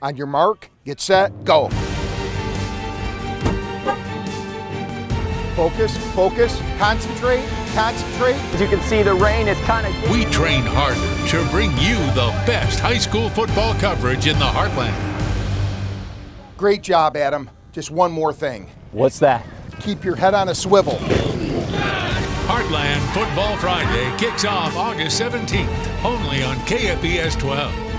On your mark, get set, go. Focus, focus, concentrate, concentrate. As you can see, the rain is kind of. We train harder to bring you the best high school football coverage in the Heartland. Great job, Adam. Just one more thing. What's that? Keep your head on a swivel. Heartland Football Friday kicks off August 17th, only on KFVS 12.